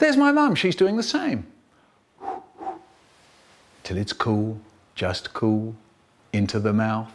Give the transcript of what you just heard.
There's my mum, she's doing the same. Till it's cool, just cool, into the mouth.